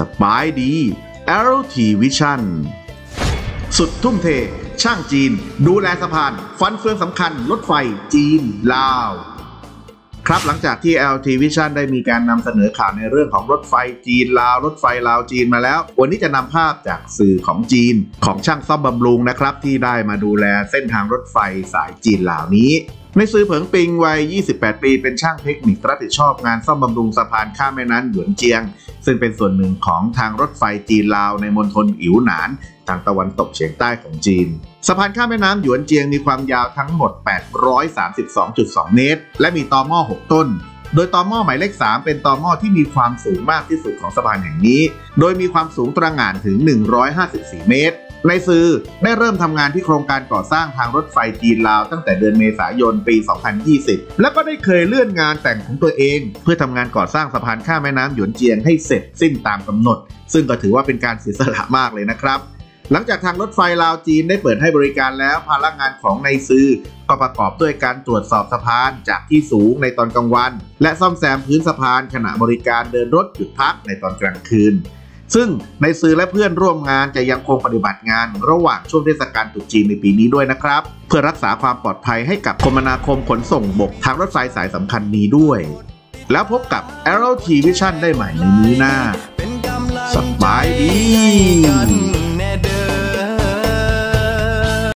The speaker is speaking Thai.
สบายดี LT Vision สุดทุ่มเท ช่างจีน ดูแลสะพาน ฟันเฟืองสำคัญ รถไฟจีน ลาว ครับหลังจากที่ LT Vision ได้มีการนำเสนอข่าวในเรื่องของรถไฟจีนลาว รถไฟลาวจีนมาแล้ว วันนี้จะนำภาพจากสื่อของจีน ของช่างซ่อมบำรุงนะครับ ที่ได้มาดูแลเส้นทางรถไฟสายจีนลาวนี้ ในซื้อเผิงปิงวัย 28 ปี เป็นช่างเทคนิครับผิดชอบงานซ่อมบำรุงสะพานข้ามแม่น้ำหยวนเจียง ซึ่งเป็นส่วนหนึ่งของทางรถไฟจีนลาวในมณฑลอิ๋วหนาน ทางตะวันตกเฉียงใต้ของจีน สะพานข้ามแม่น้ำหยวนเจียงมีความยาวทั้งหมด 832.2 เมตร และมีตอหม้อ 6 ต้น โดยตอหม้อหมายเลข 3 เป็นตอหม้อที่มีความสูงมากที่สุดของสะพานแห่งนี้ โดยมีความสูงตระหง่านถึง 154 เมตร ในซือได้เริ่มทำงานที่โครงการก่อสร้างทางรถไฟจีนลาวตั้งแต่เดือนเมษายนปี 2020 และก็ได้เคยเลื่อนงานแต่งของตัวเอง เพื่อทำงานก่อสร้างสะพานข้ามแม่น้ำหยวนเจียงให้เสร็จสิ้นตามกำหนด ซึ่งก็ถือว่าเป็นการเสียสละมากเลยนะครับหลังจากทางรถไฟลาวจีนได้เปิดให้บริการแล้วภาระงานของในซื้อก็ประกอบด้วยการตรวจสอบสะพานจากที่สูงในตอนกลางวัน และซ่อมแซมพื้นสะพานขณะบริการเดินรถหยุดพักในตอนกลางคืน ซึ่งในซื้อและเพื่อนร่วมงานจะยังคงปฏิบัติงาน ระหว่างช่วงเทศกาลตรุษจีนในปีนี้ด้วยนะครับ เพื่อรักษาความปลอดภัยให้กับคมนาคมขนส่งบกทางรถไฟสายสำคัญนี้ด้วย แล้วพบกับ Aero T Vision ได้ใหม่ในมื้อหน้าสบายดี